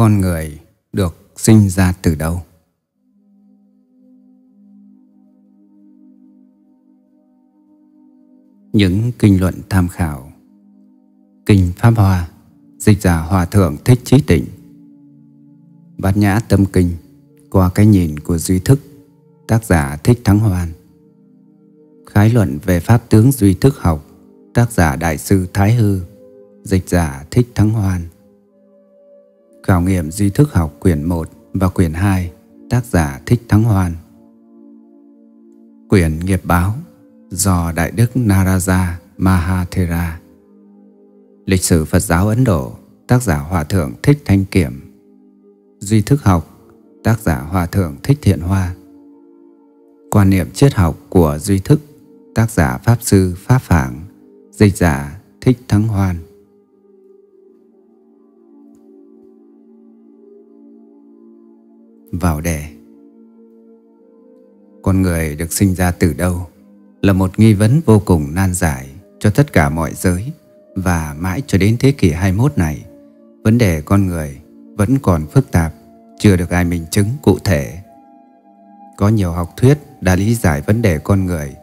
con người được sinh ra từ đâu? Những kinh luận tham khảo. Kinh pháp hoa, dịch giả hòa thượng thích trí tịnh. Bát nhã tâm kinh, qua cái nhìn của duy thức, tác giả thích thắng hoan. Khái luận về pháp tướng duy thức học, tác giả đại sư thái hư, dịch giả thích thắng hoan. Khảo nghiệm duy thức học quyển 1 và quyển 2 Tác giả Thích Thắng hoàn Quyển nghiệp báo, do Đại Đức Naraja Mahathera Lịch sử Phật giáo Ấn Độ, Tác giả Hòa Thượng Thích Thanh Kiểm. Duy thức học, Tác giả Hòa Thượng Thích Thiện Hoa. Quan niệm triết học của Duy thức, Tác giả Pháp Sư Pháp Phảng, Dịch giả Thích Thắng hoàn vào đề con người được sinh ra từ đâu là một nghi vấn vô cùng nan giải cho tất cả mọi giới và mãi cho đến thế kỷ 21 này, vấn đề con người vẫn còn phức tạp, chưa được ai minh chứng cụ thể. Có nhiều học thuyết đã lý giải vấn đề con người,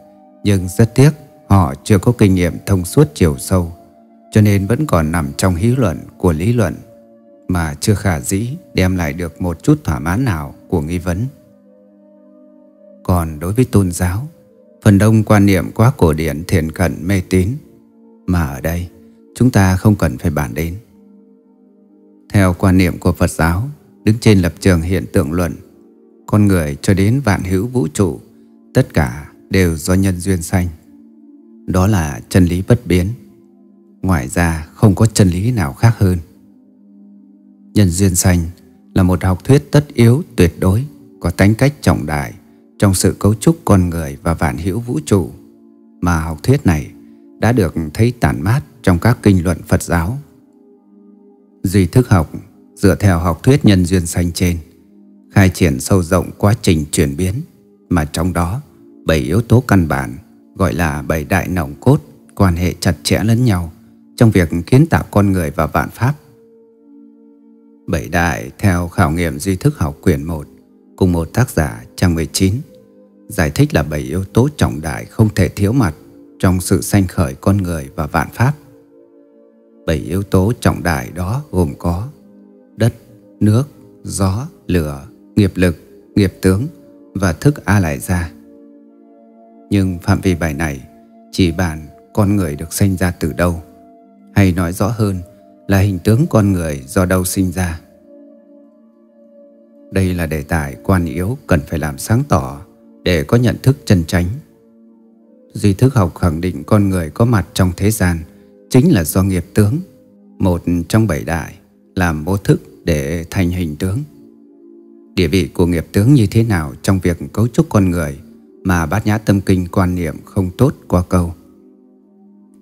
nhưng rất tiếc họ chưa có kinh nghiệm thông suốt chiều sâu, cho nên vẫn còn nằm trong hí luận của lý luận mà chưa khả dĩ đem lại được một chút thỏa mãn nào của nghi vấn. Còn đối với tôn giáo, phần đông quan niệm quá cổ điển thiền cận mê tín, mà ở đây chúng ta không cần phải bàn đến. Theo quan niệm của Phật giáo, đứng trên lập trường hiện tượng luận, con người cho đến vạn hữu vũ trụ, tất cả đều do nhân duyên sanh. Đó là chân lý bất biến. Ngoài ra không có chân lý nào khác hơn. Nhân duyên sanh là một học thuyết tất yếu, tuyệt đối, có tính cách trọng đại trong sự cấu trúc con người và vạn hữu vũ trụ mà học thuyết này đã được thấy tản mát trong các kinh luận Phật giáo. Duy thức học dựa theo học thuyết nhân duyên sanh trên, khai triển sâu rộng quá trình chuyển biến, mà trong đó bảy yếu tố căn bản, gọi là bảy đại nòng cốt, quan hệ chặt chẽ lẫn nhau trong việc kiến tạo con người và vạn pháp Bảy đại theo khảo nghiệm duy thức học quyển 1 cùng một tác giả trang 19 giải thích là bảy yếu tố trọng đại không thể thiếu mặt trong sự sanh khởi con người và vạn pháp. Bảy yếu tố trọng đại đó gồm có đất, nước, gió, lửa, nghiệp lực, nghiệp tướng và thức A lại ra. Nhưng phạm vi bài này chỉ bàn con người được sinh ra từ đâu, hay nói rõ hơn là hình tướng con người do đâu sinh ra. Đây là đề tài quan yếu cần phải làm sáng tỏ để có nhận thức chân chánh. Duy thức học khẳng định con người có mặt trong thế gian chính là do nghiệp tướng, một trong bảy đại, làm bố thức để thành hình tướng. Địa vị của nghiệp tướng như thế nào trong việc cấu trúc con người mà bát nhã tâm kinh quan niệm không tốt qua câu.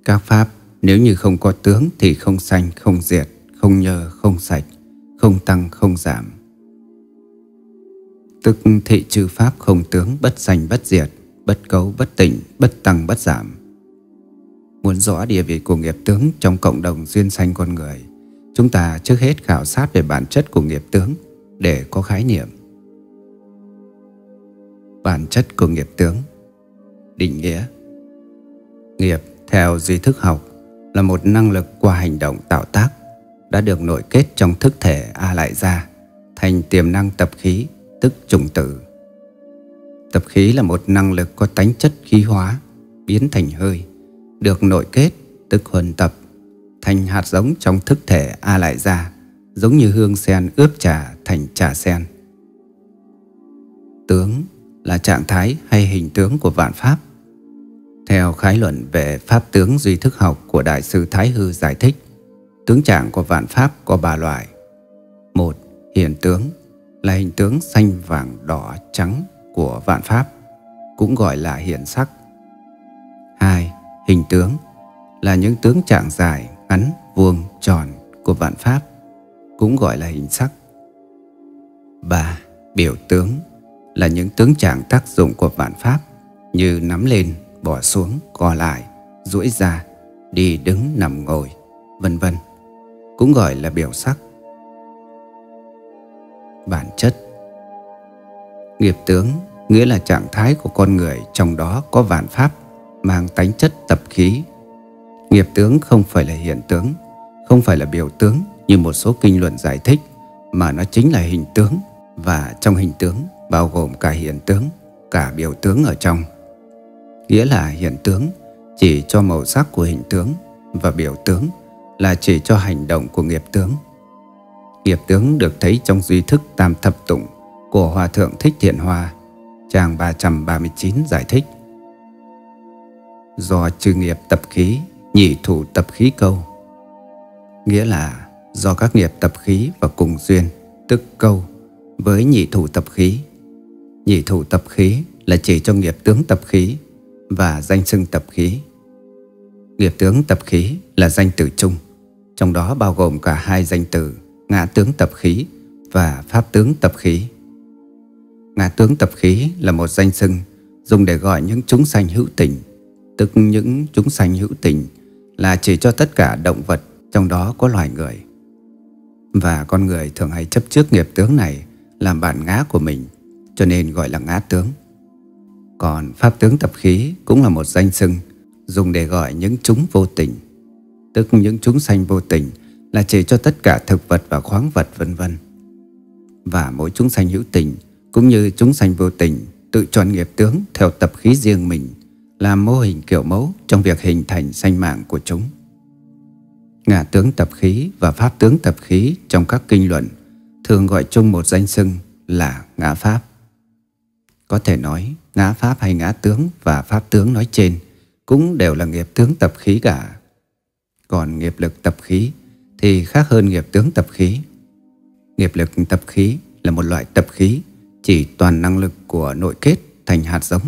Các pháp nếu như không có tướng thì không sanh, không diệt, không nhờ, không sạch, không tăng, không giảm. Tức thị trừ pháp không tướng bất sanh bất diệt, bất cấu bất tịnh, bất tăng bất giảm. Muốn rõ địa vị của nghiệp tướng trong cộng đồng duyên sanh con người, chúng ta trước hết khảo sát về bản chất của nghiệp tướng để có khái niệm. Bản chất của nghiệp tướng Định nghĩa Nghiệp theo duy thức học là một năng lực qua hành động tạo tác đã được nội kết trong thức thể A lại ra thành tiềm năng tập khí tức trùng tử. Tập khí là một năng lực có tánh chất khí hóa, biến thành hơi, được nội kết tức huần tập, thành hạt giống trong thức thể A lại ra, giống như hương sen ướp trà thành trà sen. Tướng là trạng thái hay hình tướng của vạn pháp theo khái luận về pháp tướng duy thức học của Đại sư Thái Hư giải thích, tướng trạng của vạn pháp có ba loại. Một, hiện tướng là hình tướng xanh vàng đỏ trắng của vạn pháp, cũng gọi là hiện sắc. Hai, hình tướng là những tướng trạng dài, ngắn, vuông, tròn của vạn pháp, cũng gọi là hình sắc. Ba, biểu tướng là những tướng trạng tác dụng của vạn pháp như nắm lên, bỏ xuống, co lại, duỗi ra, đi đứng nằm ngồi, vân vân, cũng gọi là biểu sắc. bản chất Nghiệp tướng nghĩa là trạng thái của con người trong đó có vạn pháp mang tánh chất tập khí. Nghiệp tướng không phải là hiện tướng, không phải là biểu tướng như một số kinh luận giải thích mà nó chính là hình tướng và trong hình tướng bao gồm cả hiện tướng, cả biểu tướng ở trong. Nghĩa là hiện tướng chỉ cho màu sắc của hình tướng và biểu tướng là chỉ cho hành động của nghiệp tướng. Nghiệp tướng được thấy trong duy thức tam thập tụng của Hòa Thượng Thích Thiện Hòa, trang 339 giải thích. Do trừ nghiệp tập khí, nhị thủ tập khí câu. Nghĩa là do các nghiệp tập khí và cùng duyên, tức câu, với nhị thủ tập khí. Nhị thủ tập khí là chỉ cho nghiệp tướng tập khí và danh xưng tập khí. Nghiệp tướng tập khí là danh từ chung, trong đó bao gồm cả hai danh từ ngã tướng tập khí và pháp tướng tập khí. Ngã tướng tập khí là một danh xưng dùng để gọi những chúng sanh hữu tình, tức những chúng sanh hữu tình là chỉ cho tất cả động vật trong đó có loài người. Và con người thường hay chấp trước nghiệp tướng này làm bản ngã của mình, cho nên gọi là ngã tướng. Còn pháp tướng tập khí cũng là một danh xưng dùng để gọi những chúng vô tình, tức những chúng sanh vô tình là chỉ cho tất cả thực vật và khoáng vật vân vân. Và mỗi chúng sanh hữu tình cũng như chúng sanh vô tình tự chọn nghiệp tướng theo tập khí riêng mình làm mô hình kiểu mẫu trong việc hình thành sanh mạng của chúng. Ngã tướng tập khí và pháp tướng tập khí trong các kinh luận thường gọi chung một danh xưng là ngã pháp. Có thể nói ngã pháp hay ngã tướng và pháp tướng nói trên cũng đều là nghiệp tướng tập khí cả. Còn nghiệp lực tập khí thì khác hơn nghiệp tướng tập khí. Nghiệp lực tập khí là một loại tập khí chỉ toàn năng lực của nội kết thành hạt giống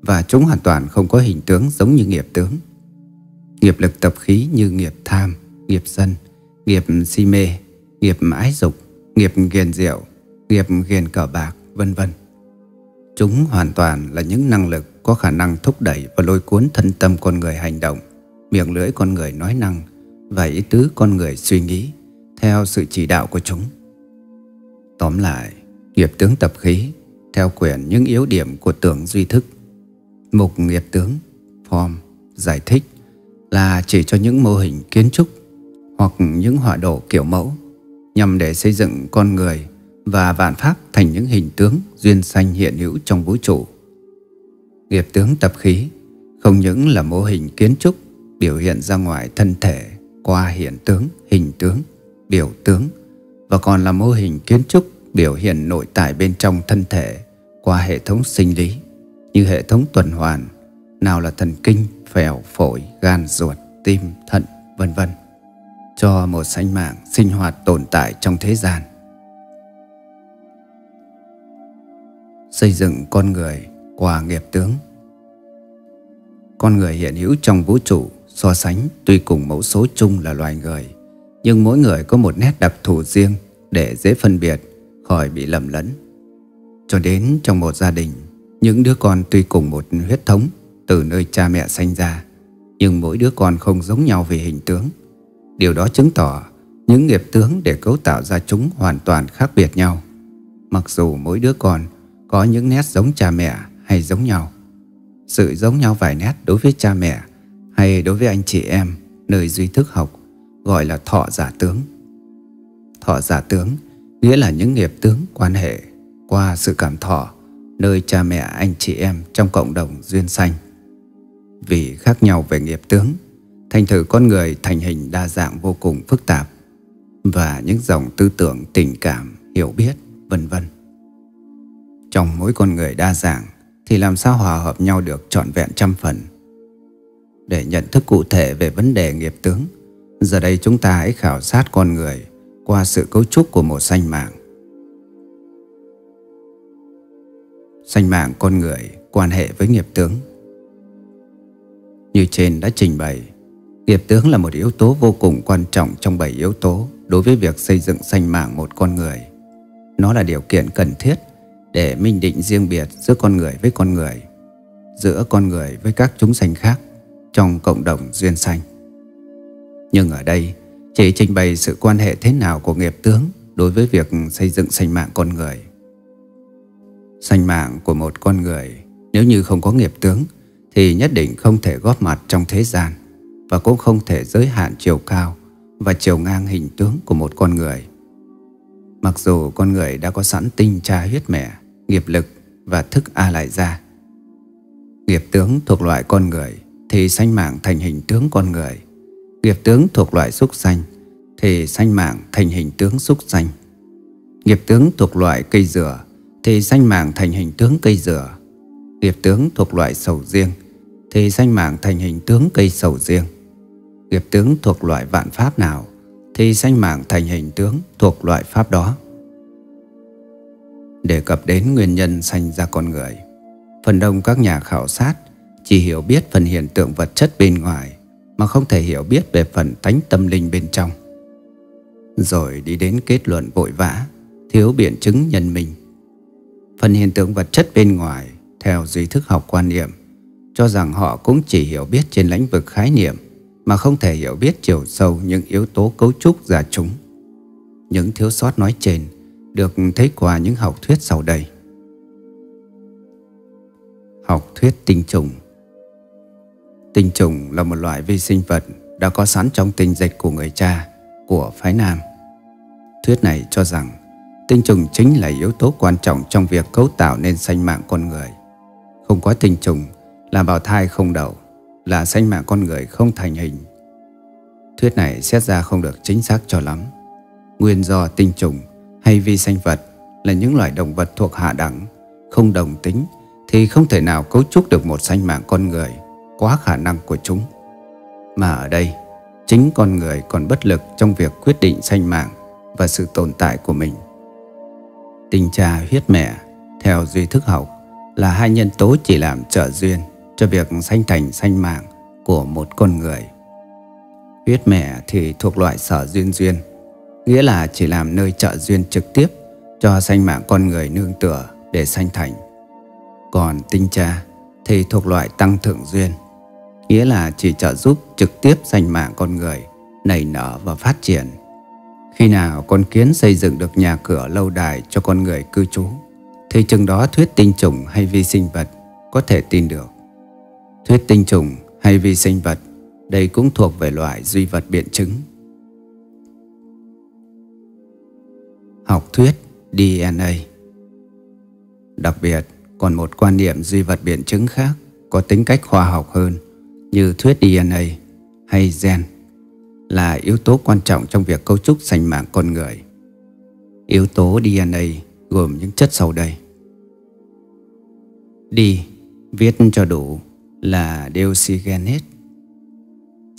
và chúng hoàn toàn không có hình tướng giống như nghiệp tướng. Nghiệp lực tập khí như nghiệp tham, nghiệp sân, nghiệp si mê, nghiệp ái dục, nghiệp ghiền rượu, nghiệp ghiền cờ bạc, vân vân. Chúng hoàn toàn là những năng lực có khả năng thúc đẩy và lôi cuốn thân tâm con người hành động, miệng lưỡi con người nói năng và ý tứ con người suy nghĩ theo sự chỉ đạo của chúng. Tóm lại, Nghiệp tướng tập khí theo quyển những yếu điểm của tưởng duy thức. Mục nghiệp tướng, form, giải thích là chỉ cho những mô hình kiến trúc hoặc những họa đồ kiểu mẫu nhằm để xây dựng con người và vạn pháp thành những hình tướng duyên sanh hiện hữu trong vũ trụ. Nghiệp tướng tập khí không những là mô hình kiến trúc biểu hiện ra ngoài thân thể qua hiện tướng, hình tướng, biểu tướng và còn là mô hình kiến trúc biểu hiện nội tại bên trong thân thể qua hệ thống sinh lý như hệ thống tuần hoàn, nào là thần kinh, phèo, phổi, gan, ruột, tim, thận, vân vân cho một sanh mạng sinh hoạt tồn tại trong thế gian. Xây dựng con người qua nghiệp tướng Con người hiện hữu trong vũ trụ so sánh tuy cùng mẫu số chung là loài người, nhưng mỗi người có một nét đặc thù riêng để dễ phân biệt khỏi bị lầm lẫn. Cho đến trong một gia đình, những đứa con tuy cùng một huyết thống từ nơi cha mẹ sanh ra, nhưng mỗi đứa con không giống nhau về hình tướng. Điều đó chứng tỏ những nghiệp tướng để cấu tạo ra chúng hoàn toàn khác biệt nhau. Mặc dù mỗi đứa con có những nét giống cha mẹ hay giống nhau. Sự giống nhau vài nét đối với cha mẹ hay đối với anh chị em nơi duy thức học gọi là thọ giả tướng. Thọ giả tướng nghĩa là những nghiệp tướng quan hệ qua sự cảm thọ nơi cha mẹ anh chị em trong cộng đồng duyên sanh. Vì khác nhau về nghiệp tướng, thành thử con người thành hình đa dạng vô cùng phức tạp và những dòng tư tưởng, tình cảm, hiểu biết, vân vân. Trong mỗi con người đa dạng thì làm sao hòa hợp nhau được trọn vẹn trăm phần. Để nhận thức cụ thể về vấn đề nghiệp tướng, giờ đây chúng ta hãy khảo sát con người qua sự cấu trúc của một sanh mạng. Sanh mạng con người quan hệ với nghiệp tướng. Như trên đã trình bày, nghiệp tướng là một yếu tố vô cùng quan trọng trong bảy yếu tố đối với việc xây dựng sanh mạng một con người. Nó là điều kiện cần thiết để minh định riêng biệt giữa con người với con người, giữa con người với các chúng sanh khác trong cộng đồng duyên sanh. Nhưng ở đây, chỉ trình bày sự quan hệ thế nào của nghiệp tướng đối với việc xây dựng sanh mạng con người. Sanh mạng của một con người nếu như không có nghiệp tướng thì nhất định không thể góp mặt trong thế gian và cũng không thể giới hạn chiều cao và chiều ngang hình tướng của một con người. Mặc dù con người đã có sẵn tinh cha huyết mẹ, nghiệp lực và thức A lại ra. Nghiệp tướng thuộc loại con người thì sanh mạng thành hình tướng con người. Nghiệp tướng thuộc loại xúc sanh thì sanh mạng thành hình tướng xúc sanh. Nghiệp tướng thuộc loại cây dừa thì sanh mạng thành hình tướng cây dừa. Nghiệp tướng thuộc loại sầu riêng thì sanh mạng thành hình tướng cây sầu riêng. Nghiệp tướng thuộc loại vạn pháp nào thì sanh mạng thành hình tướng thuộc loại pháp đó. Đề cập đến nguyên nhân sanh ra con người, phần đông các nhà khảo sát chỉ hiểu biết phần hiện tượng vật chất bên ngoài mà không thể hiểu biết về phần tánh tâm linh bên trong. Rồi đi đến kết luận vội vã, thiếu biện chứng nhân mình. Phần hiện tượng vật chất bên ngoài, theo duy thức học quan niệm, cho rằng họ cũng chỉ hiểu biết trên lĩnh vực khái niệm mà không thể hiểu biết chiều sâu những yếu tố cấu trúc giả chúng. Những thiếu sót nói trên được thấy qua những học thuyết sau đây. Học thuyết tinh trùng Tinh trùng là một loại vi sinh vật đã có sẵn trong tinh dịch của người cha của phái nam. Thuyết này cho rằng tinh trùng chính là yếu tố quan trọng trong việc cấu tạo nên sanh mạng con người. Không có tinh trùng là bào thai không đậu, là sanh mạng con người không thành hình. Thuyết này xét ra không được chính xác cho lắm. Nguyên do tinh trùng hay vi sinh vật là những loài động vật thuộc hạ đẳng, không đồng tính thì không thể nào cấu trúc được một sanh mạng con người quá khả năng của chúng. Mà ở đây, chính con người còn bất lực trong việc quyết định sanh mạng và sự tồn tại của mình. Tình cha huyết mẹ, theo duy thức học, là hai nhân tố chỉ làm trợ duyên cho việc sanh thành sanh mạng của một con người. Huyết mẹ thì thuộc loại sở duyên duyên, nghĩa là chỉ làm nơi trợ duyên trực tiếp cho sanh mạng con người nương tựa để sanh thành. Còn tinh cha thì thuộc loại tăng thượng duyên, nghĩa là chỉ trợ giúp trực tiếp sanh mạng con người nảy nở và phát triển. Khi nào con kiến xây dựng được nhà cửa lâu đài cho con người cư trú, thì chừng đó thuyết tinh trùng hay vi sinh vật có thể tin được. Thuyết tinh trùng hay vi sinh vật đây cũng thuộc về loại duy vật biện chứng. Học thuyết DNA Đặc biệt, còn một quan niệm duy vật biện chứng khác có tính cách khoa học hơn như thuyết DNA hay gen là yếu tố quan trọng trong việc cấu trúc sành mạng con người. Yếu tố DNA gồm những chất sau đây. D viết cho đủ là deoxygenet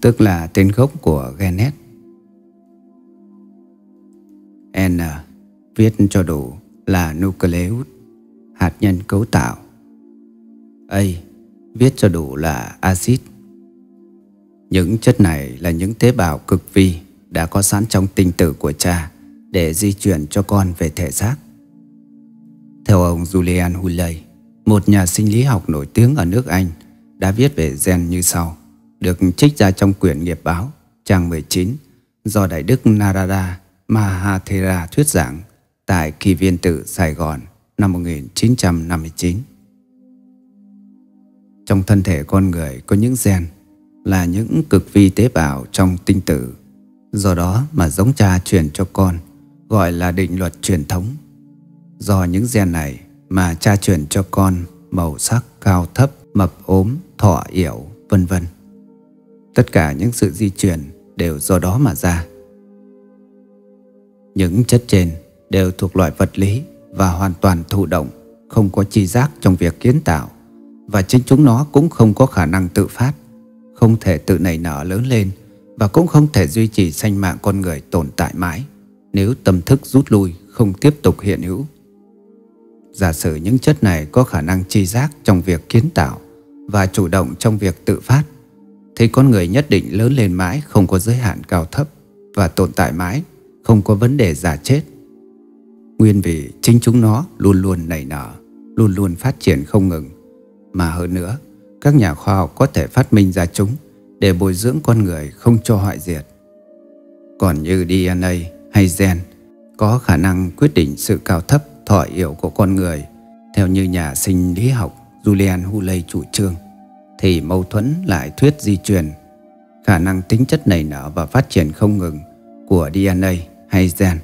tức là tên gốc của genet. N viết cho đủ là nucleus, hạt nhân cấu tạo. A viết cho đủ là axit. Những chất này là những tế bào cực vi đã có sẵn trong tinh tử của cha để di chuyển cho con về thể xác. Theo ông Julian Hulley, một nhà sinh lý học nổi tiếng ở nước Anh, đã viết về gen như sau, được trích ra trong quyển nghiệp báo trang 19 do Đại Đức Narada Mahathera thuyết giảng tại Kỳ Viên Tự Sài Gòn năm 1959. Trong thân thể con người có những gen là những cực vi tế bào trong tinh tử. Do đó mà giống cha truyền cho con gọi là định luật truyền thống. Do những gen này mà cha truyền cho con màu sắc cao thấp, mập ốm, thọ yểu, vân vân. Tất cả những sự di chuyển đều do đó mà ra. Những chất trên đều thuộc loại vật lý và hoàn toàn thụ động, không có chi giác trong việc kiến tạo và chính chúng nó cũng không có khả năng tự phát, không thể tự nảy nở lớn lên và cũng không thể duy trì sanh mạng con người tồn tại mãi nếu tâm thức rút lui không tiếp tục hiện hữu. Giả sử những chất này có khả năng chi giác trong việc kiến tạo và chủ động trong việc tự phát thì con người nhất định lớn lên mãi không có giới hạn cao thấp và tồn tại mãi không có vấn đề giả chết. Nguyên vì chính chúng nó luôn luôn nảy nở, luôn luôn phát triển không ngừng. Mà hơn nữa, các nhà khoa học có thể phát minh ra chúng để bồi dưỡng con người không cho hoại diệt. Còn như DNA hay gen có khả năng quyết định sự cao thấp thọ yếu của con người theo như nhà sinh lý học Julian Huxley chủ trương thì mâu thuẫn lại thuyết di truyền khả năng tính chất nảy nở và phát triển không ngừng của DNA hay gen.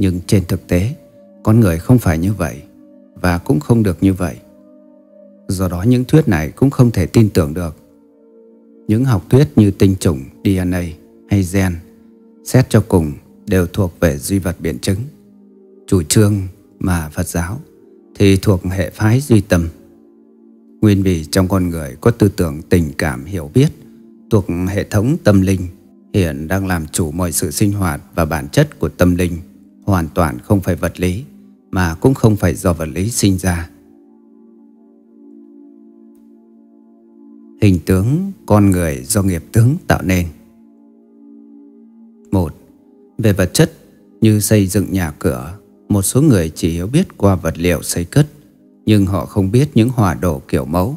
Nhưng trên thực tế, con người không phải như vậy và cũng không được như vậy. Do đó những thuyết này cũng không thể tin tưởng được. Những học thuyết như tinh trùng, DNA hay gen xét cho cùng đều thuộc về duy vật biện chứng. Chủ trương mà Phật giáo thì thuộc hệ phái duy tâm. Nguyên vì trong con người có tư tưởng tình cảm hiểu biết thuộc hệ thống tâm linh hiện đang làm chủ mọi sự sinh hoạt và bản chất của tâm linh hoàn toàn không phải vật lý mà cũng không phải do vật lý sinh ra. Hình tướng con người do nghiệp tướng tạo nên. một Về vật chất như xây dựng nhà cửa, một số người chỉ hiểu biết qua vật liệu xây cất, nhưng họ không biết những hòa đồ kiểu mẫu,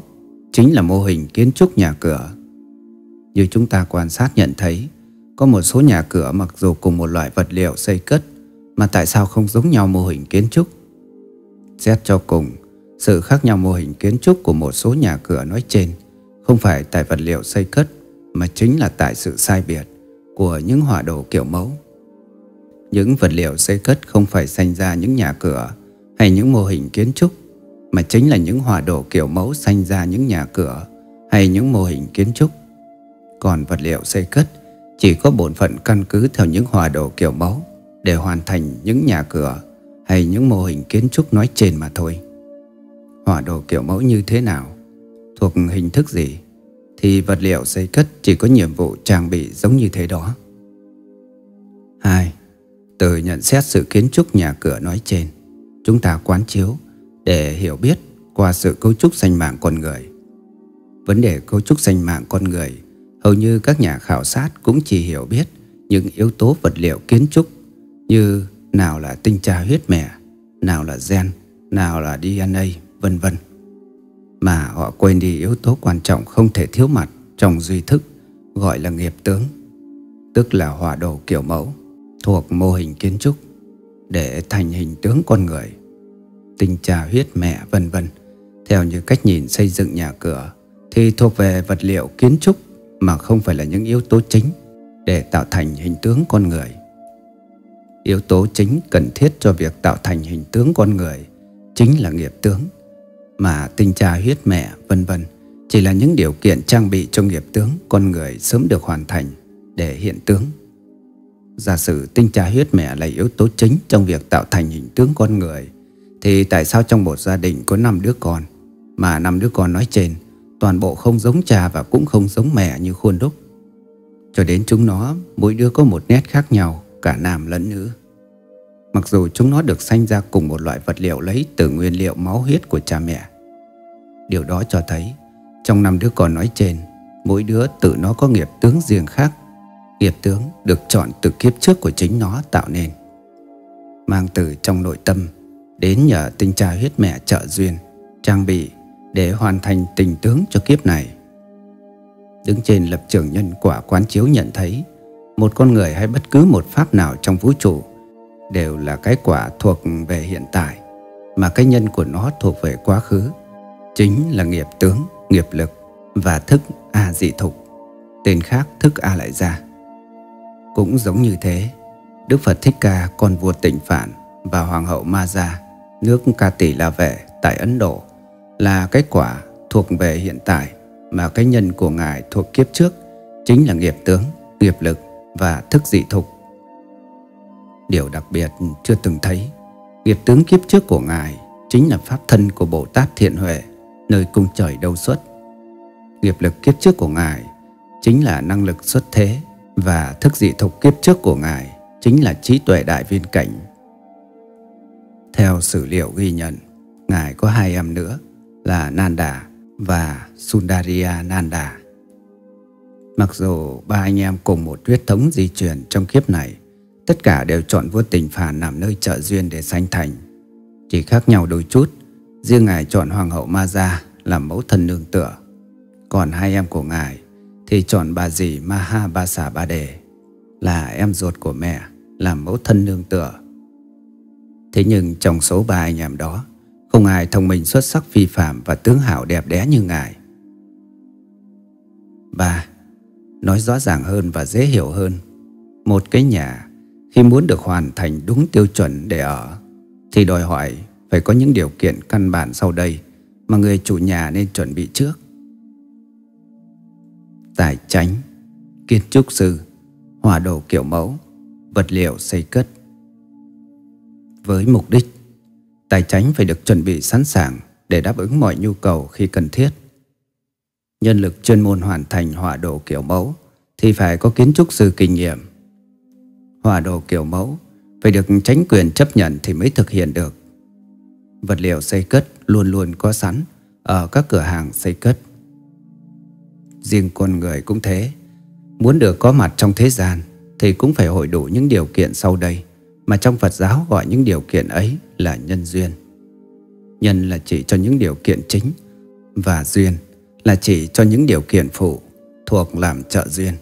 chính là mô hình kiến trúc nhà cửa. Như chúng ta quan sát nhận thấy, có một số nhà cửa mặc dù cùng một loại vật liệu xây cất, mà tại sao không giống nhau mô hình kiến trúc? Xét cho cùng, sự khác nhau mô hình kiến trúc của một số nhà cửa nói trên không phải tại vật liệu xây cất mà chính là tại sự sai biệt của những họa đồ kiểu mẫu. Những vật liệu xây cất không phải sanh ra những nhà cửa hay những mô hình kiến trúc mà chính là những họa đồ kiểu mẫu sanh ra những nhà cửa hay những mô hình kiến trúc. Còn vật liệu xây cất chỉ có bổn phận căn cứ theo những họa đồ kiểu mẫu để hoàn thành những nhà cửa hay những mô hình kiến trúc nói trên mà thôi. Hỏa đồ kiểu mẫu như thế nào, thuộc hình thức gì, thì vật liệu xây cất chỉ có nhiệm vụ trang bị giống như thế đó. 2. Từ nhận xét sự kiến trúc nhà cửa nói trên, chúng ta quán chiếu để hiểu biết qua sự cấu trúc danh mạng con người. Vấn đề cấu trúc danh mạng con người, hầu như các nhà khảo sát cũng chỉ hiểu biết những yếu tố vật liệu kiến trúc như nào là tinh tra huyết mẹ, nào là gen, nào là DNA, vân vân. Mà họ quên đi yếu tố quan trọng không thể thiếu mặt trong duy thức gọi là nghiệp tướng, tức là hòa đồ kiểu mẫu thuộc mô hình kiến trúc để thành hình tướng con người. Tinh cha huyết mẹ vân vân theo như cách nhìn xây dựng nhà cửa thì thuộc về vật liệu kiến trúc mà không phải là những yếu tố chính để tạo thành hình tướng con người. Yếu tố chính cần thiết cho việc tạo thành hình tướng con người chính là nghiệp tướng, mà tinh cha huyết mẹ vân vân chỉ là những điều kiện trang bị cho nghiệp tướng con người sớm được hoàn thành để hiện tướng. Giả sử tinh cha huyết mẹ là yếu tố chính trong việc tạo thành hình tướng con người, thì tại sao trong một gia đình có 5 đứa con, mà năm đứa con nói trên toàn bộ không giống cha và cũng không giống mẹ như khuôn đúc? Cho đến chúng nó, mỗi đứa có một nét khác nhau cả nam lẫn nữ. Mặc dù chúng nó được sanh ra cùng một loại vật liệu lấy từ nguyên liệu máu huyết của cha mẹ. Điều đó cho thấy, trong năm đứa con nói trên, mỗi đứa tự nó có nghiệp tướng riêng khác. Nghiệp tướng được chọn từ kiếp trước của chính nó tạo nên. Mang từ trong nội tâm đến nhờ tinh cha huyết mẹ trợ duyên, trang bị để hoàn thành tình tướng cho kiếp này. Đứng trên lập trường nhân quả quán chiếu nhận thấy một con người hay bất cứ một pháp nào trong vũ trụ đều là cái quả thuộc về hiện tại, mà cái nhân của nó thuộc về quá khứ, chính là nghiệp tướng, nghiệp lực và thức a dị thục tên khác thức a lại ra cũng giống như thế, đức phật thích ca con vua tịnh phạn và hoàng hậu ma gia nước ca tỷ la vệ tại ấn độ, là cái quả thuộc về hiện tại, mà cái nhân của ngài thuộc kiếp trước chính là nghiệp tướng, nghiệp lực và thức dị thục. Điều đặc biệt chưa từng thấy, nghiệp tướng kiếp trước của Ngài chính là pháp thân của Bồ Tát Thiện Huệ, nơi cung trời đâu xuất. Nghiệp lực kiếp trước của Ngài chính là năng lực xuất thế và thức dị thục kiếp trước của Ngài chính là trí tuệ đại viên cảnh. Theo sử liệu ghi nhận, Ngài có hai em nữa là Nanda và Sundaria Nanda. Mặc dù ba anh em cùng một huyết thống di truyền trong kiếp này, tất cả đều chọn vua tình phản làm nơi trợ duyên để sanh thành. Chỉ khác nhau đôi chút, riêng ngài chọn hoàng hậu Ma Gia làm mẫu thân nương tựa. Còn hai em của ngài thì chọn bà dì Maha Ba Xà Ba Đề là em ruột của mẹ làm mẫu thân nương tựa Thế nhưng trong số ba anh em đó Không ai thông minh xuất sắc phi phạm Và tướng hảo đẹp đẽ như ngài Ba Nói rõ ràng hơn và dễ hiểu hơn. Một cái nhà, Khi muốn được hoàn thành đúng tiêu chuẩn để ở, Thì đòi hỏi Phải có những điều kiện căn bản sau đây Mà người chủ nhà nên chuẩn bị trước. Tài chánh, Kiến trúc sư Hòa đồ kiểu mẫu, Vật liệu xây cất. Với mục đích, tài chánh phải được chuẩn bị sẵn sàng để đáp ứng mọi nhu cầu khi cần thiết. Nhân lực chuyên môn hoàn thành hỏa đồ kiểu mẫu thì phải có kiến trúc sư kinh nghiệm. Hỏa đồ kiểu mẫu phải được tránh quyền chấp nhận thì mới thực hiện được. Vật liệu xây cất luôn luôn có sẵn ở các cửa hàng xây cất. Riêng con người cũng thế, muốn được có mặt trong thế gian thì cũng phải hội đủ những điều kiện sau đây mà trong Phật giáo gọi những điều kiện ấy là nhân duyên. Nhân là chỉ cho những điều kiện chính và duyên là chỉ cho những điều kiện phụ thuộc làm trợ duyên.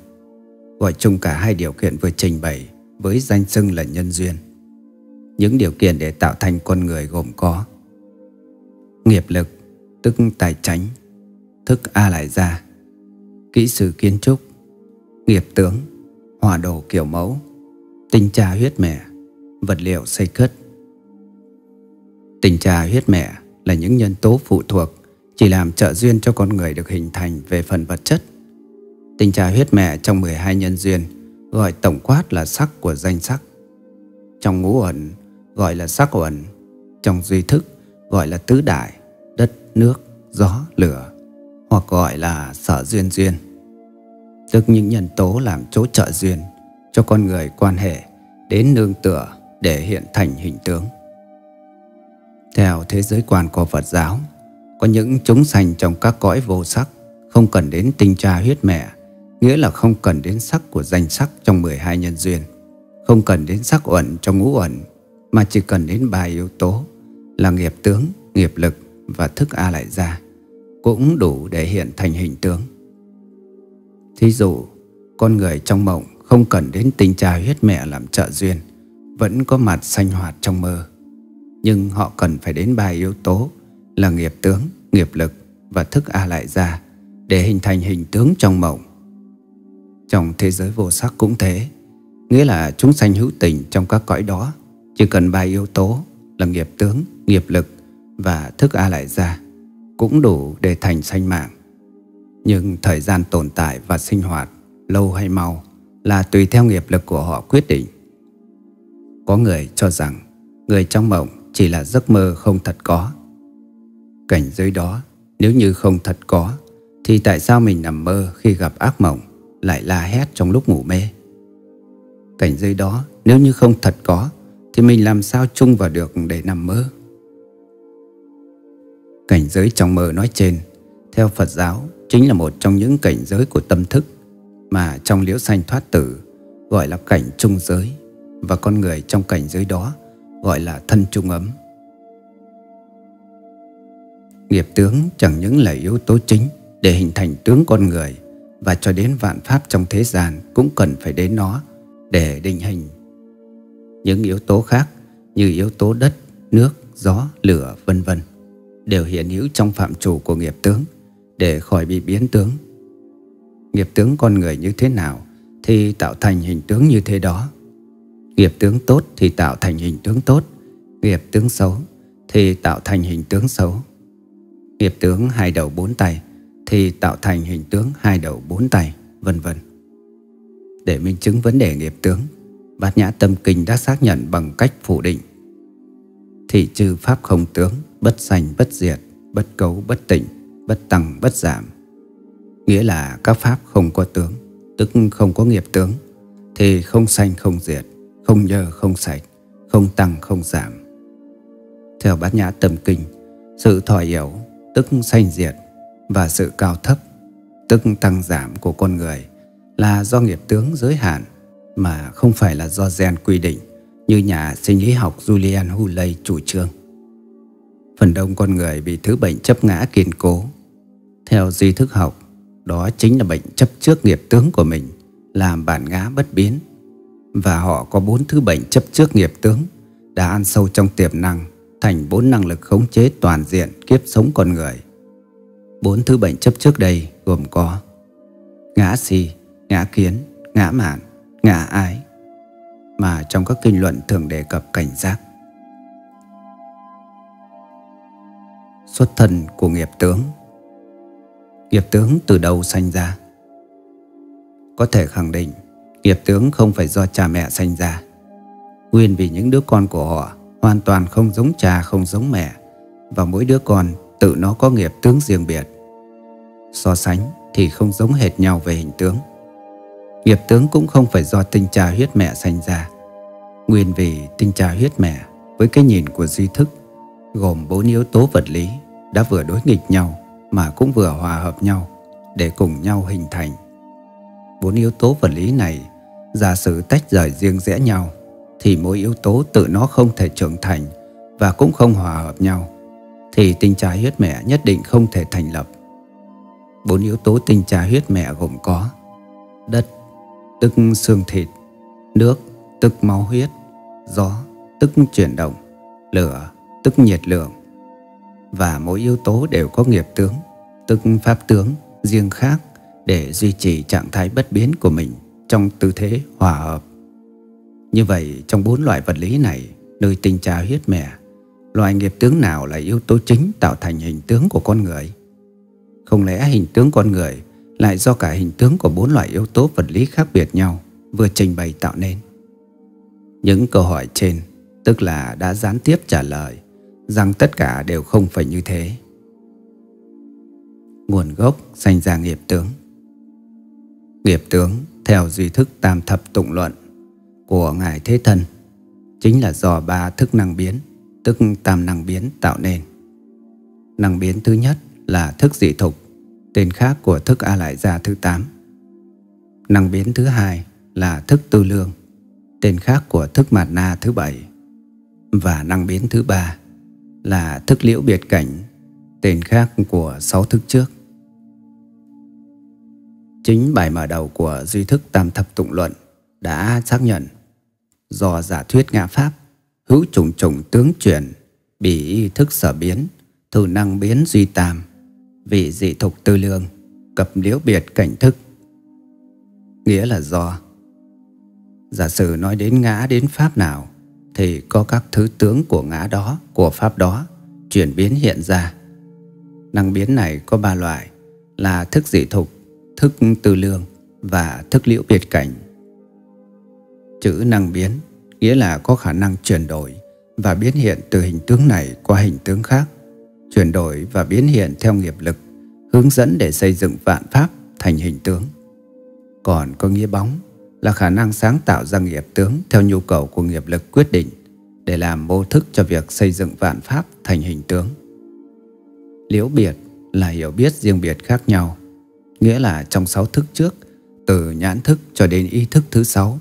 Gọi chung cả hai điều kiện vừa trình bày với danh xưng là nhân duyên. Những điều kiện để tạo thành con người gồm có nghiệp lực, tức tài chánh, thức A lại gia, kỹ sư kiến trúc, nghiệp tướng, hòa đồ kiểu mẫu, tinh cha huyết mẹ, vật liệu xây cất. Tình cha huyết mẹ là những nhân tố phụ thuộc chỉ làm trợ duyên cho con người được hình thành về phần vật chất. Tình cha huyết mẹ trong 12 nhân duyên gọi tổng quát là sắc của danh sắc. Trong ngũ ẩn gọi là sắc ẩn, trong duy thức gọi là tứ đại, đất, nước, gió, lửa, hoặc gọi là sở duyên duyên. Tức những nhân tố làm chỗ trợ duyên cho con người quan hệ đến nương tựa để hiện thành hình tướng. Theo thế giới quan của Phật giáo, có những chúng sanh trong các cõi vô sắc không cần đến tinh cha huyết mẹ, nghĩa là không cần đến sắc của danh sắc trong 12 nhân duyên, không cần đến sắc uẩn trong ngũ uẩn, mà chỉ cần đến ba yếu tố là nghiệp tướng, nghiệp lực và thức A lại ra, cũng đủ để hiện thành hình tướng. Thí dụ, con người trong mộng không cần đến tinh cha huyết mẹ làm trợ duyên, vẫn có mặt sanh hoạt trong mơ. Nhưng họ cần phải đến ba yếu tố là nghiệp tướng, nghiệp lực và thức A lại ra để hình thành hình tướng trong mộng. Trong thế giới vô sắc cũng thế, nghĩa là chúng sanh hữu tình trong các cõi đó chỉ cần ba yếu tố là nghiệp tướng, nghiệp lực và thức A lại ra cũng đủ để thành sanh mạng. Nhưng thời gian tồn tại và sinh hoạt lâu hay mau là tùy theo nghiệp lực của họ quyết định. Có người cho rằng người trong mộng chỉ là giấc mơ không thật có. Cảnh giới đó nếu như không thật có, thì tại sao mình nằm mơ khi gặp ác mộng, lại la hét trong lúc ngủ mê? Cảnh giới đó, nếu như không thật có, thì mình làm sao chung vào được để nằm mơ? Cảnh giới trong mơ nói trên, theo Phật giáo, chính là một trong những cảnh giới của tâm thức mà trong liễu sanh thoát tử gọi là cảnh trung giới, và con người trong cảnh giới đó gọi là thân trung ấm. Nghiệp tướng chẳng những là yếu tố chính để hình thành tướng con người và cho đến vạn pháp trong thế gian cũng cần phải đến nó để định hình. Những yếu tố khác như yếu tố đất, nước, gió, lửa vân vân đều hiện hữu trong phạm trù của nghiệp tướng để khỏi bị biến tướng. Nghiệp tướng con người như thế nào thì tạo thành hình tướng như thế đó. Nghiệp tướng tốt thì tạo thành hình tướng tốt Nghiệp tướng xấu thì tạo thành hình tướng xấu Nghiệp tướng hai đầu bốn tay thì tạo thành hình tướng hai đầu bốn tay vân vân. Để minh chứng vấn đề nghiệp tướng Bát Nhã Tâm Kinh đã xác nhận bằng cách phủ định. Thị trừ pháp không tướng Bất sanh bất diệt Bất cấu bất tịnh Bất tăng bất giảm. Nghĩa là các pháp không có tướng Tức không có nghiệp tướng Thì không sanh không diệt không nhơ không sạch, không tăng không giảm. Theo bát nhã tâm kinh, sự thỏa yếu tức sanh diệt và sự cao thấp tức tăng giảm của con người là do nghiệp tướng giới hạn mà không phải là do gen quy định như nhà sinh lý học Julian Hulley chủ trương. Phần đông con người bị thứ bệnh chấp ngã kiên cố. Theo duy thức học, đó chính là bệnh chấp trước nghiệp tướng của mình, làm bản ngã bất biến và họ có bốn thứ bệnh chấp trước nghiệp tướng đã ăn sâu trong tiềm năng thành bốn năng lực khống chế toàn diện kiếp sống con người. Bốn thứ bệnh chấp trước đây gồm có ngã si, ngã kiến, ngã mạn, ngã ái mà trong các kinh luận thường đề cập cảnh giác. Xuất thân của nghiệp tướng Nghiệp tướng từ đâu sanh ra? Có thể khẳng định nghiệp tướng không phải do cha mẹ sanh ra. Nguyên vì những đứa con của họ hoàn toàn không giống cha, không giống mẹ, và mỗi đứa con tự nó có nghiệp tướng riêng biệt. So sánh thì không giống hệt nhau về hình tướng. Nghiệp tướng cũng không phải do tinh cha huyết mẹ sanh ra. Nguyên vì tinh cha huyết mẹ với cái nhìn của duy thức, gồm bốn yếu tố vật lý đã vừa đối nghịch nhau mà cũng vừa hòa hợp nhau để cùng nhau hình thành. Bốn yếu tố vật lý này giả sử tách rời riêng rẽ nhau thì mỗi yếu tố tự nó không thể trưởng thành và cũng không hòa hợp nhau thì tinh cha huyết mẹ nhất định không thể thành lập. Bốn yếu tố tinh cha huyết mẹ gồm có đất, tức xương thịt, nước, tức máu huyết, gió, tức chuyển động, lửa, tức nhiệt lượng. Và mỗi yếu tố đều có nghiệp tướng, tức pháp tướng riêng khác để duy trì trạng thái bất biến của mình trong tư thế hòa hợp. Như vậy, trong bốn loại vật lý này, nơi tinh cha huyết mẹ, loại nghiệp tướng nào là yếu tố chính tạo thành hình tướng của con người? Không lẽ hình tướng con người lại do cả hình tướng của bốn loại yếu tố vật lý khác biệt nhau vừa trình bày tạo nên? Những câu hỏi trên tức là đã gián tiếp trả lời rằng tất cả đều không phải như thế. Nguồn gốc sanh ra nghiệp tướng Nghiệp tướng theo duy thức tam thập tụng luận của Ngài Thế Thân chính là do ba thức năng biến, tức tam năng biến tạo nên. Năng biến thứ nhất là thức dị thục, tên khác của thức A Lại Gia thứ 8. Năng biến thứ hai là thức tư lương, tên khác của thức Mạt Na thứ bảy. Và năng biến thứ ba là thức liễu biệt cảnh, tên khác của sáu thức trước. Chính bài mở đầu của duy thức tam thập tụng luận đã xác nhận do giả thuyết ngã pháp, hữu trùng trùng tướng chuyển bị ý thức sở biến thử năng biến duy tam, vị dị thục tư lương, cập liễu biệt cảnh thức. Nghĩa là do, giả sử nói đến ngã đến pháp nào, thì có các thứ tướng của ngã đó, của pháp đó, chuyển biến hiện ra. Năng biến này có ba loại, là thức dị thục, thức tư lương và thức liễu biệt cảnh. Chữ năng biến nghĩa là có khả năng chuyển đổi và biến hiện từ hình tướng này qua hình tướng khác, chuyển đổi và biến hiện theo nghiệp lực, hướng dẫn để xây dựng vạn pháp thành hình tướng. Còn có nghĩa bóng là khả năng sáng tạo ra nghiệp tướng theo nhu cầu của nghiệp lực quyết định để làm mô thức cho việc xây dựng vạn pháp thành hình tướng. Liễu biệt là hiểu biết riêng biệt khác nhau, nghĩa là trong sáu thức trước, từ nhãn thức cho đến ý thức thứ sáu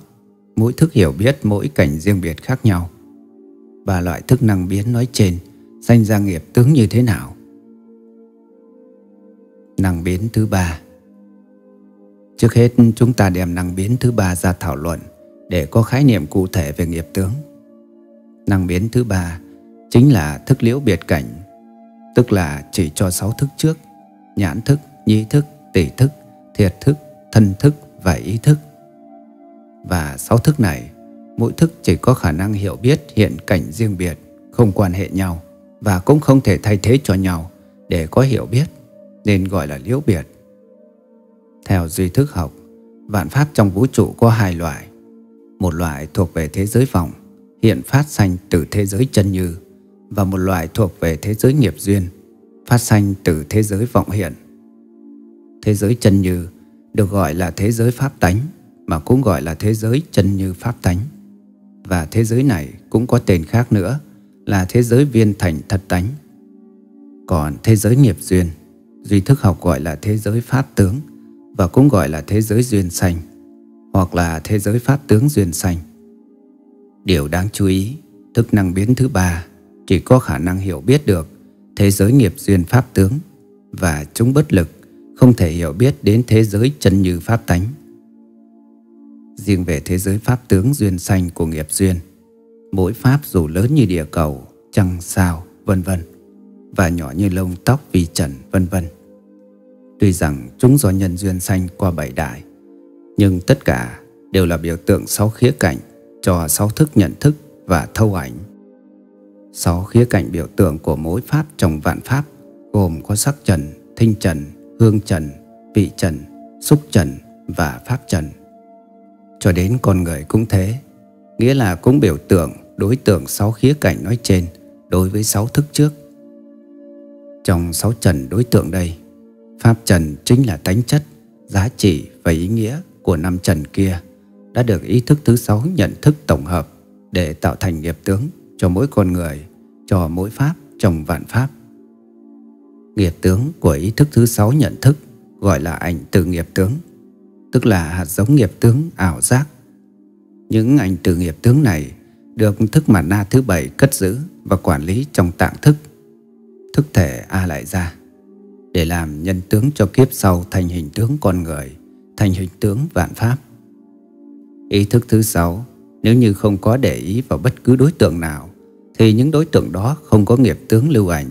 mỗi thức hiểu biết mỗi cảnh riêng biệt khác nhau. Ba loại thức năng biến nói trên sanh ra nghiệp tướng như thế nào? Năng biến thứ ba Trước hết chúng ta đem năng biến thứ ba ra thảo luận để có khái niệm cụ thể về nghiệp tướng. Năng biến thứ ba chính là thức liễu biệt cảnh, tức là chỉ cho sáu thức trước, nhãn thức, nhĩ thức, tỷ thức, thiệt thức, thân thức và ý thức. Và sáu thức này, mỗi thức chỉ có khả năng hiểu biết hiện cảnh riêng biệt, không quan hệ nhau và cũng không thể thay thế cho nhau để có hiểu biết, nên gọi là liễu biệt. Theo duy thức học, vạn pháp trong vũ trụ có hai loại. Một loại thuộc về thế giới vọng, hiện phát sanh từ thế giới chân như, và một loại thuộc về thế giới nghiệp duyên, phát sanh từ thế giới vọng hiện. Thế giới chân như được gọi là thế giới pháp tánh mà cũng gọi là thế giới chân như pháp tánh. Và thế giới này cũng có tên khác nữa là thế giới viên thành thật tánh. Còn thế giới nghiệp duyên, duy thức học gọi là thế giới pháp tướng và cũng gọi là thế giới duyên sanh hoặc là thế giới pháp tướng duyên sanh. Điều đáng chú ý, thức năng biến thứ ba chỉ có khả năng hiểu biết được thế giới nghiệp duyên pháp tướng và chúng bất lực không thể hiểu biết đến thế giới chân như pháp tánh riêng về thế giới pháp tướng duyên sanh của nghiệp duyên Mỗi pháp dù lớn như địa cầu, trăng sao, vân vân và nhỏ như lông tóc vi trần, vân vân. Tuy rằng chúng do nhân duyên sanh qua bảy đại, nhưng tất cả đều là biểu tượng sáu khía cạnh cho sáu thức nhận thức và thâu ảnh. Sáu khía cạnh biểu tượng của mỗi pháp trong vạn pháp gồm có sắc trần, thinh trần, hương trần, vị trần, xúc trần và pháp trần. Cho đến con người cũng thế, nghĩa là cũng biểu tượng đối tượng sáu khía cạnh nói trên đối với sáu thức trước. Trong sáu trần đối tượng đây, pháp trần chính là tánh chất, giá trị và ý nghĩa của năm trần kia đã được ý thức thứ sáu nhận thức tổng hợp để tạo thành nghiệp tướng cho mỗi con người, cho mỗi pháp trong vạn pháp. Nghiệp tướng của ý thức thứ sáu nhận thức gọi là ảnh từ nghiệp tướng, tức là hạt giống nghiệp tướng ảo giác. Những ảnh từ nghiệp tướng này được thức mặt na thứ bảy cất giữ và quản lý trong tạng thức, thức thể A lại ra, để làm nhân tướng cho kiếp sau thành hình tướng con người, thành hình tướng vạn pháp. Ý thức thứ sáu, nếu như không có để ý vào bất cứ đối tượng nào, thì những đối tượng đó không có nghiệp tướng lưu ảnh.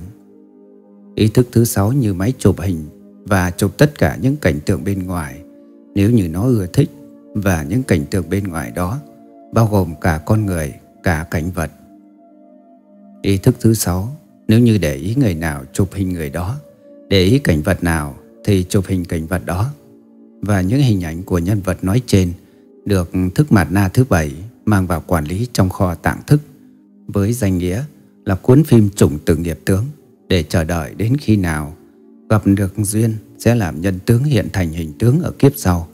Ý thức thứ sáu như máy chụp hình và chụp tất cả những cảnh tượng bên ngoài, nếu như nó ưa thích và những cảnh tượng bên ngoài đó bao gồm cả con người, cả cảnh vật. Ý thức thứ sáu, nếu như để ý người nào chụp hình người đó, để ý cảnh vật nào thì chụp hình cảnh vật đó. Và những hình ảnh của nhân vật nói trên được thức mạt na thứ bảy mang vào quản lý trong kho tạng thức với danh nghĩa là cuốn phim chủng tử nghiệp tướng để chờ đợi đến khi nào gặp được duyên sẽ làm nhân tướng hiện thành hình tướng ở kiếp sau.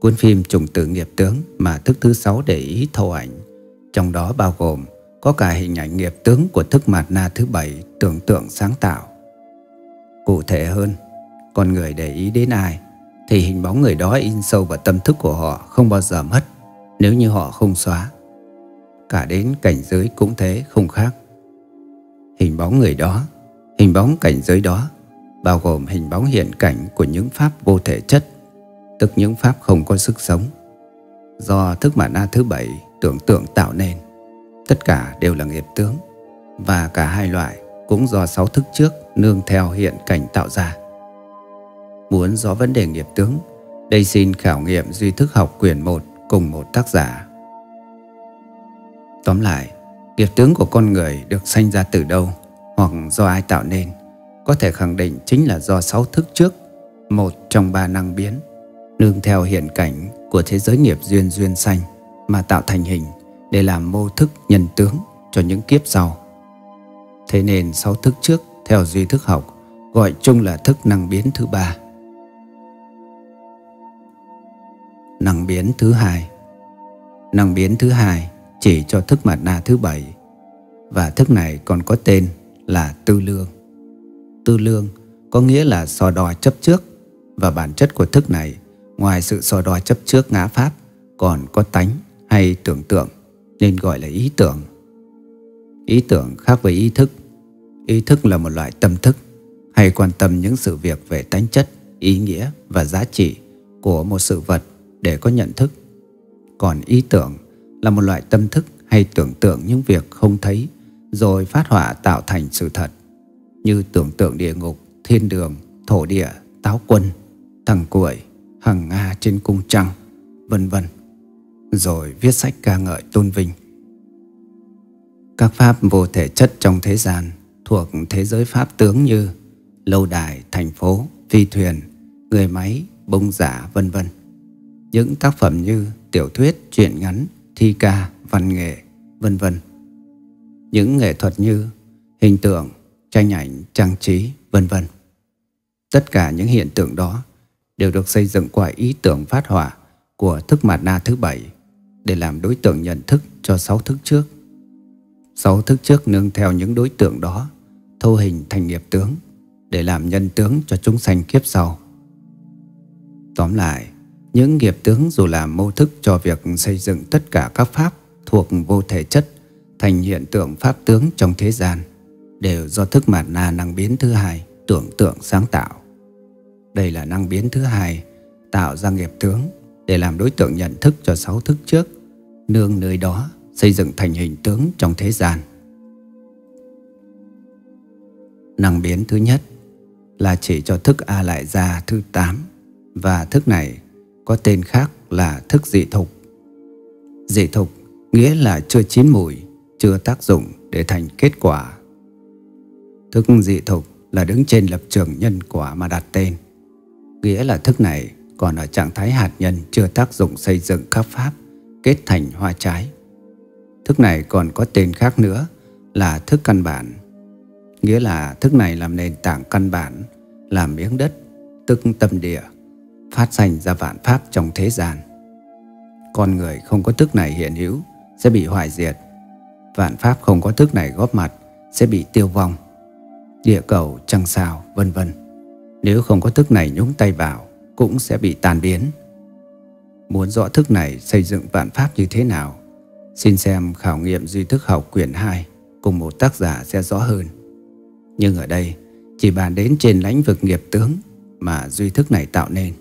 Cuốn phim trùng tử nghiệp tướng mà thức thứ sáu để ý thâu ảnh, trong đó bao gồm có cả hình ảnh nghiệp tướng của thức mạt na thứ bảy tưởng tượng sáng tạo. Cụ thể hơn, con người để ý đến ai thì hình bóng người đó in sâu vào tâm thức của họ không bao giờ mất nếu như họ không xóa. Cả đến cảnh giới cũng thế không khác. Hình bóng người đó, hình bóng cảnh giới đó bao gồm hình bóng hiện cảnh của những pháp vô thể chất, tức những pháp không có sức sống. Do thức mà na thứ bảy tưởng tượng tạo nên, tất cả đều là nghiệp tướng, và cả hai loại cũng do sáu thức trước nương theo hiện cảnh tạo ra. Muốn rõ vấn đề nghiệp tướng, đây xin khảo nghiệm duy thức học quyển 1 cùng một tác giả. Tóm lại, nghiệp tướng của con người được sanh ra từ đâu hoặc do ai tạo nên có thể khẳng định chính là do sáu thức trước, một trong ba năng biến, nương theo hiện cảnh của thế giới nghiệp duyên duyên sanh mà tạo thành hình để làm mô thức nhân tướng cho những kiếp sau. Thế nên sáu thức trước theo duy thức học gọi chung là thức năng biến thứ ba. Năng biến thứ hai Năng biến thứ hai chỉ cho thức mặt na thứ bảy và thức này còn có tên là tư lương. Tư lương có nghĩa là so đo chấp trước và bản chất của thức này ngoài sự so đo chấp trước ngã pháp còn có tánh hay tưởng tượng nên gọi là ý tưởng. Ý tưởng khác với ý thức. Ý thức là một loại tâm thức hay quan tâm những sự việc về tánh chất, ý nghĩa và giá trị của một sự vật để có nhận thức. Còn ý tưởng là một loại tâm thức hay tưởng tượng những việc không thấy rồi phát họa tạo thành sự thật như tưởng tượng địa ngục, thiên đường, thổ địa, táo quân, thằng cuội, hằng Nga trên cung trăng, vân vân. Rồi viết sách ca ngợi tôn vinh. Các pháp vô thể chất trong thế gian thuộc thế giới pháp tướng như lâu đài, thành phố, phi thuyền, người máy, bông giả, vân vân. Những tác phẩm như tiểu thuyết, truyện ngắn, thi ca, văn nghệ, vân vân. Những nghệ thuật như hình tượng, tranh ảnh, trang trí, vân vân. Tất cả những hiện tượng đó đều được xây dựng qua ý tưởng phát hỏa của thức mạt na thứ bảy để làm đối tượng nhận thức cho sáu thức trước. Sáu thức trước nương theo những đối tượng đó thô hình thành nghiệp tướng để làm nhân tướng cho chúng sanh kiếp sau. Tóm lại, những nghiệp tướng dù là mô thức cho việc xây dựng tất cả các pháp thuộc vô thể chất thành hiện tượng pháp tướng trong thế gian đều do thức mạt na năng biến thứ hai tưởng tượng sáng tạo. Đây là năng biến thứ hai tạo ra nghiệp tướng để làm đối tượng nhận thức cho sáu thức trước, nương nơi đó xây dựng thành hình tướng trong thế gian. Năng biến thứ nhất là chỉ cho thức A lại gia thứ 8 và thức này có tên khác là thức dị thục. Dị thục nghĩa là chưa chín mùi, chưa tác dụng để thành kết quả. Thức dị thục là đứng trên lập trường nhân quả mà đặt tên. Nghĩa là thức này còn ở trạng thái hạt nhân chưa tác dụng xây dựng các pháp kết thành hoa trái. Thức này còn có tên khác nữa là thức căn bản. Nghĩa là thức này làm nền tảng căn bản, làm miếng đất, tức tâm địa, phát sanh ra vạn pháp trong thế gian. Con người không có thức này hiện hữu sẽ bị hoại diệt. Vạn pháp không có thức này góp mặt sẽ bị tiêu vong. Địa cầu, trăng sao, vân vân. Nếu không có thức này nhúng tay vào cũng sẽ bị tàn biến. Muốn rõ thức này xây dựng vạn pháp như thế nào, xin xem khảo nghiệm duy thức học quyển 2 cùng một tác giả sẽ rõ hơn. Nhưng ở đây chỉ bàn đến trên lãnh vực nghiệp tướng mà duy thức này tạo nên.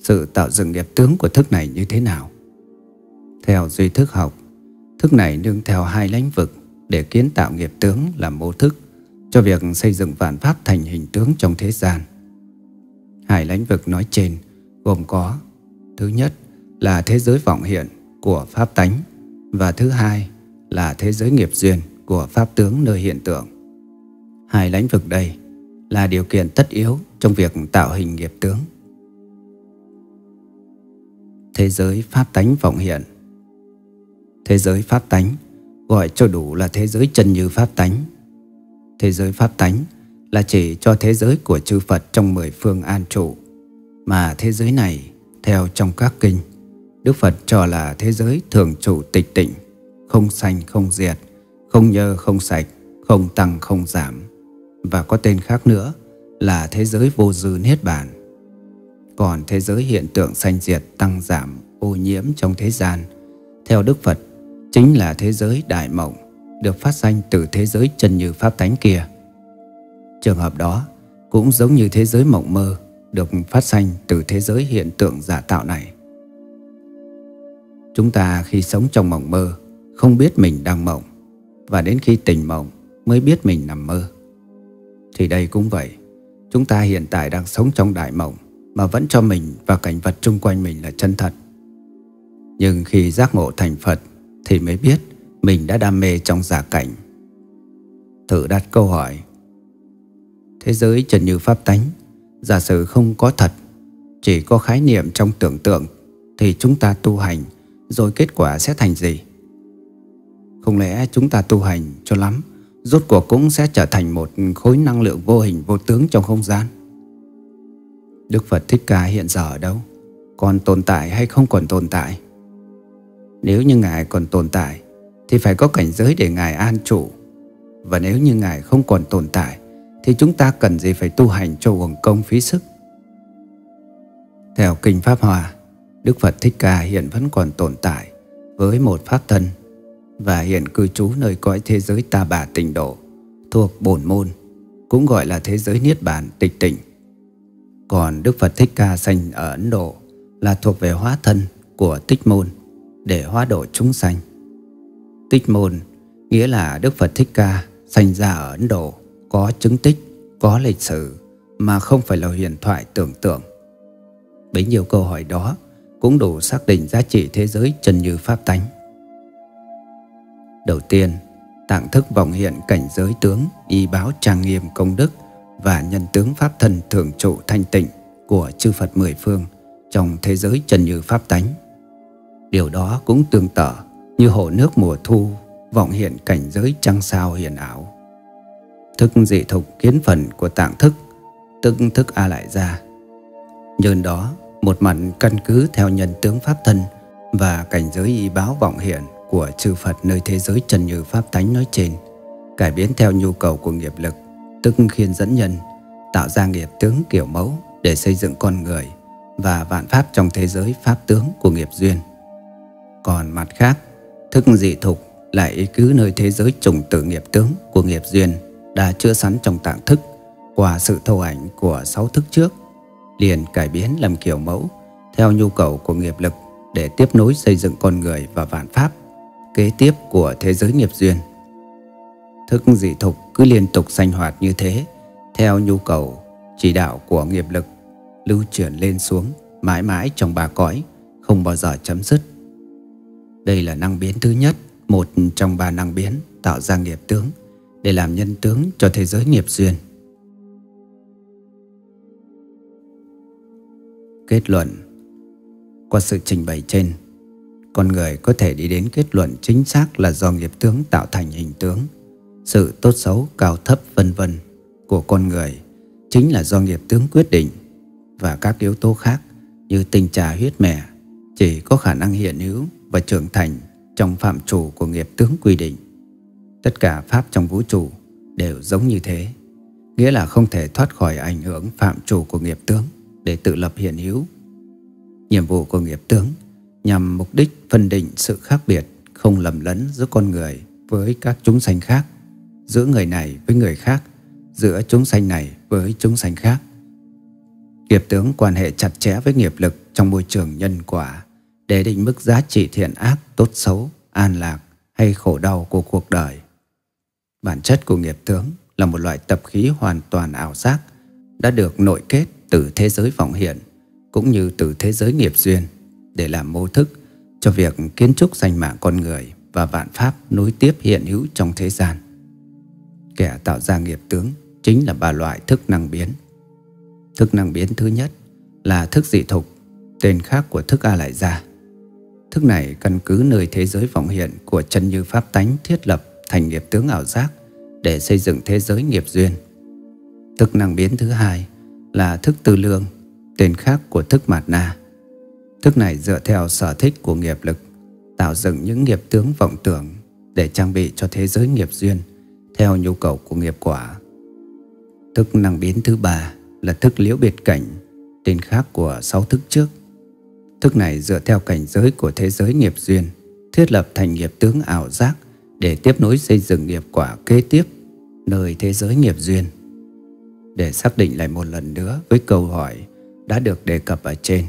Sự tạo dựng nghiệp tướng của thức này như thế nào? Theo duy thức học, thức này nương theo hai lãnh vực để kiến tạo nghiệp tướng là mô thức cho việc xây dựng vạn pháp thành hình tướng trong thế gian. Hai lãnh vực nói trên gồm có, Thứ nhất là thế giới vọng hiện của pháp tánh và thứ hai là thế giới nghiệp duyên của pháp tướng nơi hiện tượng. Hai lãnh vực đây là điều kiện tất yếu trong việc tạo hình nghiệp tướng. Thế giới pháp tánh vọng hiện Thế giới pháp tánh gọi cho đủ là thế giới chân như pháp tánh. Thế giới pháp tánh là chỉ cho thế giới của chư Phật trong mười phương an trụ, mà thế giới này theo trong các kinh, Đức Phật cho là thế giới thường trụ tịch tịnh, không sanh không diệt, không nhơ không sạch, không tăng không giảm, và có tên khác nữa là thế giới vô dư niết bàn. Còn thế giới hiện tượng sanh diệt tăng giảm ô nhiễm trong thế gian, theo Đức Phật, chính là thế giới đại mộng, được phát sanh từ thế giới chân như pháp tánh kia. Trường hợp đó cũng giống như thế giới mộng mơ được phát sanh từ thế giới hiện tượng giả tạo này. Chúng ta khi sống trong mộng mơ không biết mình đang mộng và đến khi tỉnh mộng mới biết mình nằm mơ. Thì đây cũng vậy, chúng ta hiện tại đang sống trong đại mộng mà vẫn cho mình và cảnh vật chung quanh mình là chân thật. Nhưng khi giác ngộ thành Phật thì mới biết mình đã đam mê trong giả cảnh. Thử đặt câu hỏi. Thế giới trần như pháp tánh, Giả sử không có thật, Chỉ có khái niệm trong tưởng tượng, Thì chúng ta tu hành, Rồi kết quả sẽ thành gì? Không lẽ chúng ta tu hành cho lắm, Rốt cuộc cũng sẽ trở thành một khối năng lượng vô hình vô tướng trong không gian? Đức Phật Thích Ca hiện giờ ở đâu? Còn tồn tại hay không còn tồn tại? Nếu như Ngài còn tồn tại thì phải có cảnh giới để Ngài an trụ Và nếu như Ngài không còn tồn tại thì chúng ta cần gì phải tu hành cho uổng công phí sức. Theo Kinh Pháp Hòa, Đức Phật Thích Ca hiện vẫn còn tồn tại với một pháp thân và hiện cư trú nơi cõi thế giới ta bà tịnh độ thuộc bổn môn, cũng gọi là thế giới Niết Bàn tịch tịnh. Còn Đức Phật Thích Ca sanh ở Ấn Độ là thuộc về hóa thân của tích môn để hóa độ chúng sanh. Tích môn nghĩa là Đức Phật Thích Ca sanh ra ở Ấn Độ có chứng tích, có lịch sử mà không phải là huyền thoại tưởng tượng. Bấy nhiêu câu hỏi đó cũng đủ xác định giá trị thế giới chân như pháp tánh. Đầu tiên, tạng thức vọng hiện cảnh giới tướng y báo trang nghiêm công đức và nhân tướng pháp thân thường trụ thanh tịnh của chư Phật mười phương trong thế giới chân như pháp tánh. Điều đó cũng tương tự như hồ nước mùa thu vọng hiện cảnh giới trăng sao hiền ảo thức dị thục kiến phần của tạng thức, tức thức A lại ra. Nhân đó, một mặt căn cứ theo nhân tướng pháp thân và cảnh giới y báo vọng hiện của chư Phật nơi thế giới trần như pháp tánh nói trên, cải biến theo nhu cầu của nghiệp lực, tức khiên dẫn nhân, tạo ra nghiệp tướng kiểu mẫu để xây dựng con người và vạn pháp trong thế giới pháp tướng của nghiệp duyên. Còn mặt khác, thức dị thục lại cứ nơi thế giới trùng tử nghiệp tướng của nghiệp duyên đã chưa sẵn trong tạng thức qua sự thâu ảnh của sáu thức trước liền cải biến làm kiểu mẫu theo nhu cầu của nghiệp lực để tiếp nối xây dựng con người và vạn pháp kế tiếp của thế giới nghiệp duyên. Thức dị thục cứ liên tục sanh hoạt như thế, theo nhu cầu, chỉ đạo của nghiệp lực, lưu chuyển lên xuống, mãi mãi trong ba cõi, không bao giờ chấm dứt. Đây là năng biến thứ nhất, một trong ba năng biến tạo ra nghiệp tướng để làm nhân tướng cho thế giới nghiệp duyên. Kết luận Qua sự trình bày trên, con người có thể đi đến kết luận chính xác là do nghiệp tướng tạo thành hình tướng. Sự tốt xấu, cao thấp vân vân của con người chính là do nghiệp tướng quyết định và các yếu tố khác như tình trà huyết mẻ chỉ có khả năng hiện hữu và trưởng thành trong phạm trù của nghiệp tướng quy định. Tất cả pháp trong vũ trụ đều giống như thế, nghĩa là không thể thoát khỏi ảnh hưởng phạm trù của nghiệp tướng để tự lập hiện hữu. Nhiệm vụ của nghiệp tướng nhằm mục đích phân định sự khác biệt không lầm lẫn giữa con người với các chúng sanh khác, giữa người này với người khác, giữa chúng sanh này với chúng sanh khác. Nghiệp tướng quan hệ chặt chẽ với nghiệp lực trong môi trường nhân quả để định mức giá trị thiện ác, tốt xấu, an lạc hay khổ đau của cuộc đời. Bản chất của nghiệp tướng là một loại tập khí hoàn toàn ảo giác đã được nội kết từ thế giới vọng hiện cũng như từ thế giới nghiệp duyên để làm mô thức cho việc kiến trúc danh mạng con người và vạn pháp nối tiếp hiện hữu trong thế gian. Kẻ tạo ra nghiệp tướng chính là ba loại thức năng biến. Thức năng biến thứ nhất là thức dị thục, tên khác của thức A Lại Gia. Thức này căn cứ nơi thế giới vọng hiện của chân như pháp tánh thiết lập thành nghiệp tướng ảo giác để xây dựng thế giới nghiệp duyên. Thức năng biến thứ hai là thức tư lương, tên khác của thức mạt na. Thức này dựa theo sở thích của nghiệp lực, tạo dựng những nghiệp tướng vọng tưởng để trang bị cho thế giới nghiệp duyên theo nhu cầu của nghiệp quả. Thức năng biến thứ ba là thức liễu biệt cảnh, tên khác của sáu thức trước. Thức này dựa theo cảnh giới của thế giới nghiệp duyên, thiết lập thành nghiệp tướng ảo giác để tiếp nối xây dựng nghiệp quả kế tiếp nơi thế giới nghiệp duyên. Để xác định lại một lần nữa với câu hỏi đã được đề cập ở trên,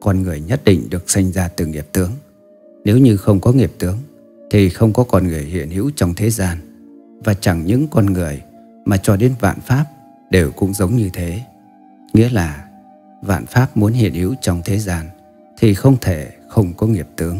con người nhất định được sinh ra từ nghiệp tướng. Nếu như không có nghiệp tướng, thì không có con người hiện hữu trong thế gian. Và chẳng những con người mà cho đến vạn pháp đều cũng giống như thế. Nghĩa là vạn pháp muốn hiện hữu trong thế gian thì không thể không có nghiệp tướng.